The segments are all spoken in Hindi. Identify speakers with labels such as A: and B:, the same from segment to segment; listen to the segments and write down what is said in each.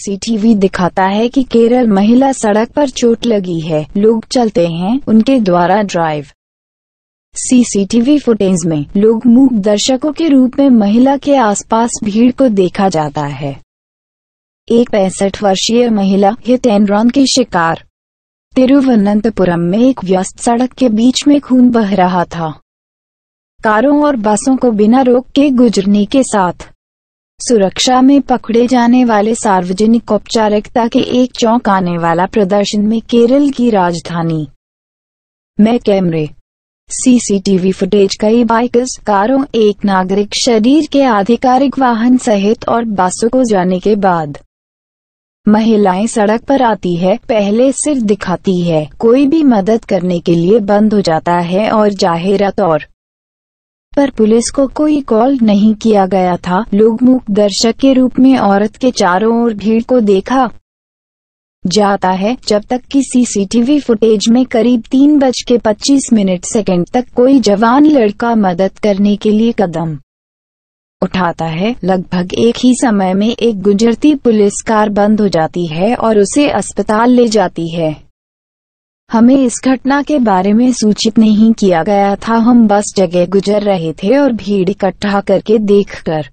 A: सीसीटीवी दिखाता है कि केरल महिला सड़क पर चोट लगी है। लोग चलते हैं उनके द्वारा ड्राइव सीसीटीवी फुटेज में लोग मूक दर्शकों के रूप में महिला के आसपास भीड़ को देखा जाता है। एक पैंसठ वर्षीय महिला हिट एंड की शिकार। तिरुवनंतपुरम में एक व्यस्त सड़क के बीच में खून बह रहा था। कारों और बसों को बिना रोक के गुजरने के साथ सुरक्षा में पकड़े जाने वाले सार्वजनिक औपचारिकता के एक चौंक आने वाला प्रदर्शन में केरल की राजधानी। में कैमरे, सीसीटीवी फुटेज, कई बाइकर्स, कारों, एक नागरिक शरीर के आधिकारिक वाहन सहित और बसों को जाने के बाद। महिलाएँ सड़क पर आती है, पहले सिर दिखाती है, कोई भी मदद करने के लिए बंद हो जाता है और जाहिरा तौर पर पुलिस को कोई कॉल नहीं किया गया था। लोग मूक दर्शक के रूप में औरत के चारों ओर भीड़ को देखा जाता है, जब तक कि सीसीटीवी फुटेज में करीब तीन बज के पच्चीस मिनट सेकेंड तक कोई जवान लड़का मदद करने के लिए कदम उठाता है। लगभग एक ही समय में एक गुजरती पुलिस कार बंद हो जाती है और उसे अस्पताल ले जाती है। हमें इस घटना के बारे में सूचित नहीं किया गया था। हम बस जगह गुजर रहे थे और भीड़ इकट्ठा करके देखकर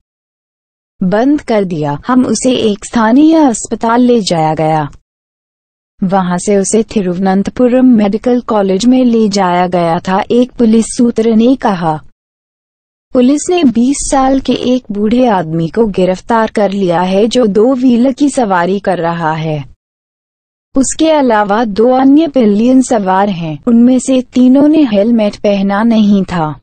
A: बंद कर दिया। हम उसे एक स्थानीय अस्पताल ले जाया गया। वहाँ से उसे तिरुवनंतपुरम मेडिकल कॉलेज में ले जाया गया था, एक पुलिस सूत्र ने कहा। पुलिस ने 20 साल के एक बूढ़े आदमी को गिरफ़्तार कर लिया है, जो दो व्हीलर की सवारी कर रहा है। उसके अलावा दो अन्य पिलियन सवार हैं। उनमें से तीनों ने हेलमेट पहना नहीं था।